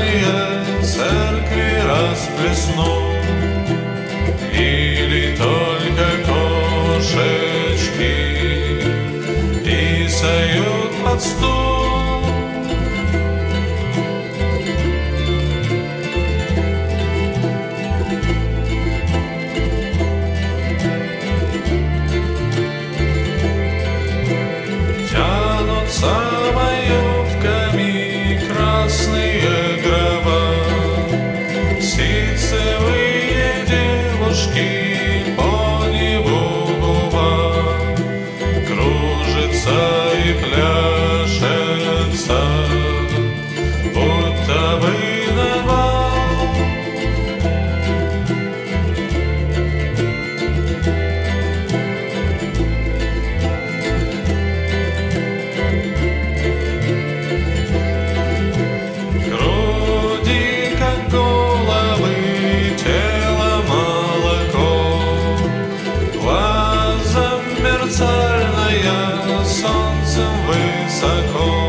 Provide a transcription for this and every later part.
Пыльные церкви расплеснул Или только кошечки Писают под стул Цельная, но солнцем высоко.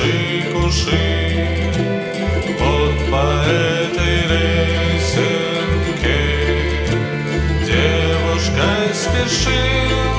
куши, куши, вот по этой лесенке девушка спешит.